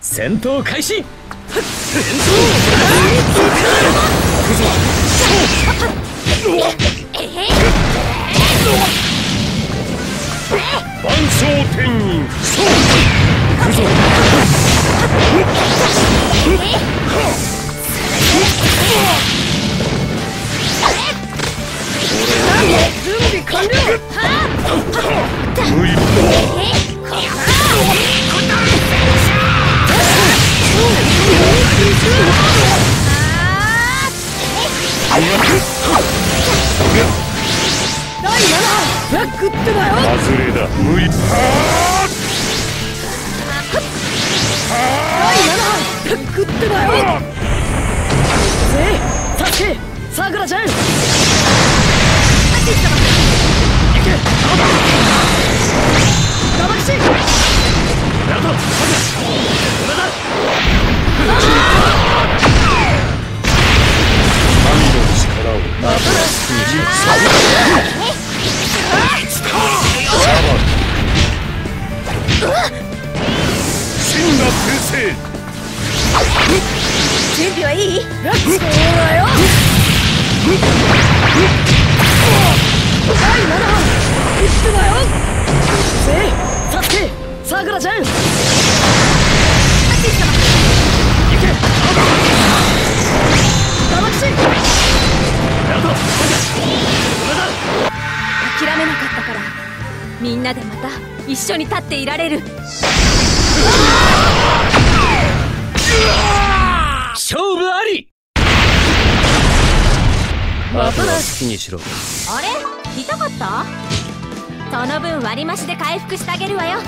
戦闘開始。万象天印そう行くぞ準備完了波ブラックってだよ。外れだ。無理。は第7波ブラックってだよぜサスケさくらちゃん行け準備はいい？そうだよ第7波ってだよぜサスケさくらちゃん行けガバキシナト諦めなかったからみんなでまた一緒に立っていられるあり。あとは好きにしろ。あれ？痛かった？その分割り増しで回復してあげるわよ